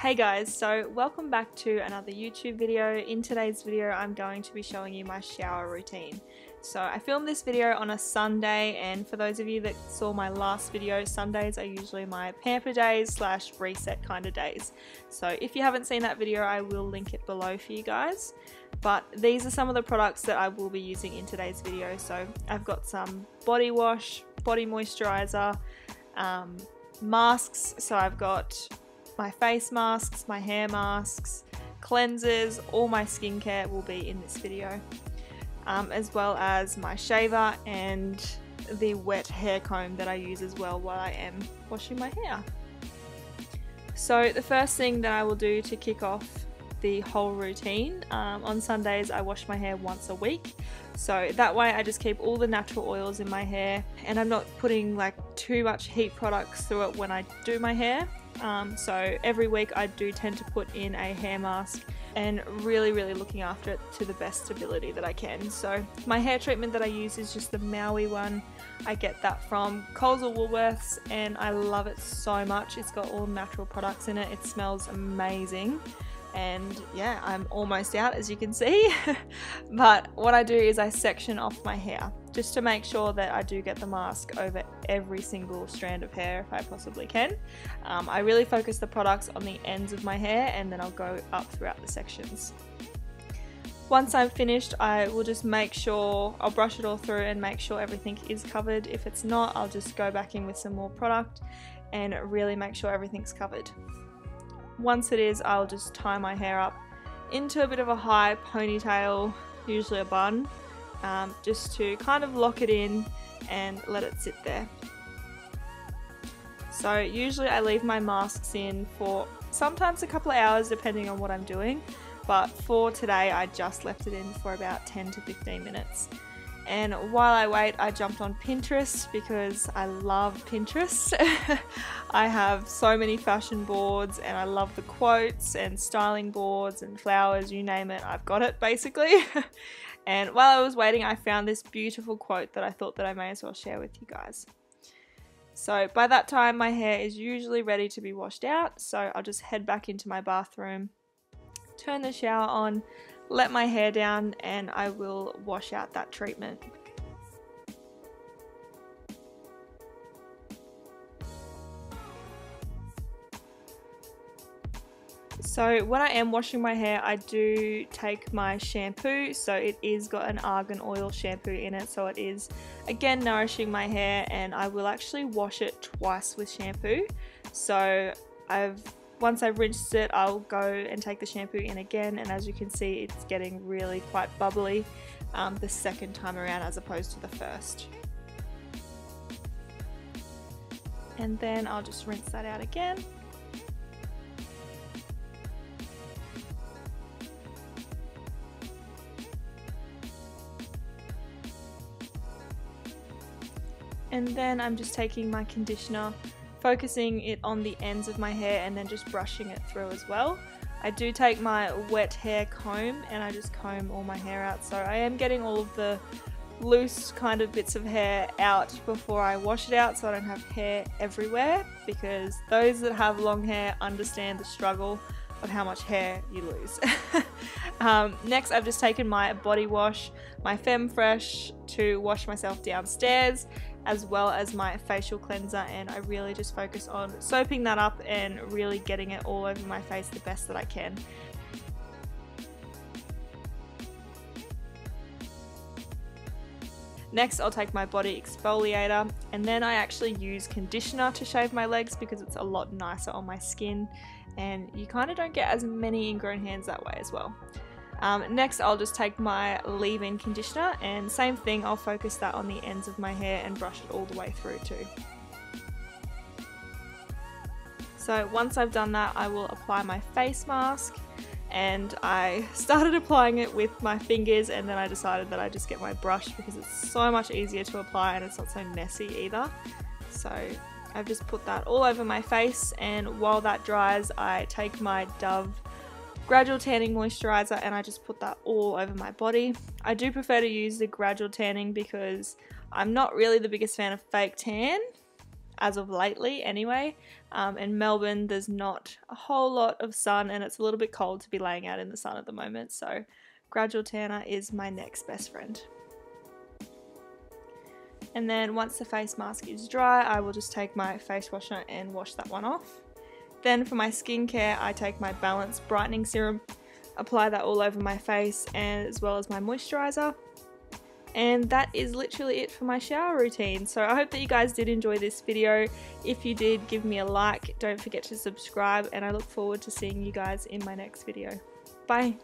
Hey guys, so welcome back to another YouTube video. In today's video I'm going to be showing you my shower routine. So I filmed this video on a Sunday and for those of you that saw my last video, Sundays are usually my pamper days slash reset kind of days. So if you haven't seen that video I will link it below for you guys. But these are some of the products that I will be using in today's video. So I've got some body wash, body moisturizer, um, masks. So I've got my face masks, my hair masks, cleansers, all my skincare will be in this video. Um, as well as my shaver and the wet hair comb that I use as well while I am washing my hair. So the first thing that I will do to kick off the whole routine, um, on Sundays I wash my hair once a week. So that way I just keep all the natural oils in my hair and I'm not putting like too much heat products through it when I do my hair. Um, so every week I do tend to put in a hair mask and really really looking after it to the best ability that I can. So my hair treatment that I use is just the Maui one. I get that from Coles or Woolworths and I love it so much. It's got all natural products in it. It smells amazing and yeah I'm almost out as you can see but what I do is I section off my hair just to make sure that I do get the mask over every single strand of hair if I possibly can. Um, I really focus the products on the ends of my hair and then I'll go up throughout the sections. Once I'm finished, I will just make sure, I'll brush it all through and make sure everything is covered. If it's not, I'll just go back in with some more product and really make sure everything's covered. Once it is, I'll just tie my hair up into a bit of a high ponytail, usually a bun, um, just to kind of lock it in and let it sit there. So usually I leave my masks in for sometimes a couple of hours depending on what I'm doing but for today I just left it in for about 10 to 15 minutes. And while I wait, I jumped on Pinterest because I love Pinterest. I have so many fashion boards and I love the quotes and styling boards and flowers, you name it, I've got it basically. And while I was waiting, I found this beautiful quote that I thought that I may as well share with you guys. So by that time, my hair is usually ready to be washed out. So I'll just head back into my bathroom, turn the shower on, let my hair down, and I will wash out that treatment. So when I am washing my hair, I do take my shampoo. So it is got an argan oil shampoo in it. So it is, again, nourishing my hair and I will actually wash it twice with shampoo. So I've once I've rinsed it, I'll go and take the shampoo in again. And as you can see, it's getting really quite bubbly um, the second time around as opposed to the first. And then I'll just rinse that out again. and then I'm just taking my conditioner focusing it on the ends of my hair and then just brushing it through as well. I do take my wet hair comb and I just comb all my hair out so I am getting all of the loose kind of bits of hair out before I wash it out so I don't have hair everywhere because those that have long hair understand the struggle of how much hair you lose. um, next I've just taken my body wash, my Femfresh to wash myself downstairs as well as my facial cleanser and I really just focus on soaping that up and really getting it all over my face the best that I can. Next I'll take my body exfoliator and then I actually use conditioner to shave my legs because it's a lot nicer on my skin and you kind of don't get as many ingrown hands that way as well. Um, next I'll just take my leave-in conditioner and same thing I'll focus that on the ends of my hair and brush it all the way through too. So once I've done that I will apply my face mask and I started applying it with my fingers and then I decided that I just get my brush because it's so much easier to apply and it's not so messy either. So I've just put that all over my face and while that dries I take my Dove gradual tanning moisturizer and I just put that all over my body. I do prefer to use the gradual tanning because I'm not really the biggest fan of fake tan. as of lately anyway. Um, in Melbourne, there's not a whole lot of sun and it's a little bit cold to be laying out in the sun at the moment. So gradual tanner is my next best friend. And then once the face mask is dry, I will just take my face washer and wash that one off. Then for my skincare, I take my Balance Brightening Serum, apply that all over my face and as well as my moisturizer. And that is literally it for my shower routine. So I hope that you guys did enjoy this video. If you did, give me a like. Don't forget to subscribe and I look forward to seeing you guys in my next video. Bye!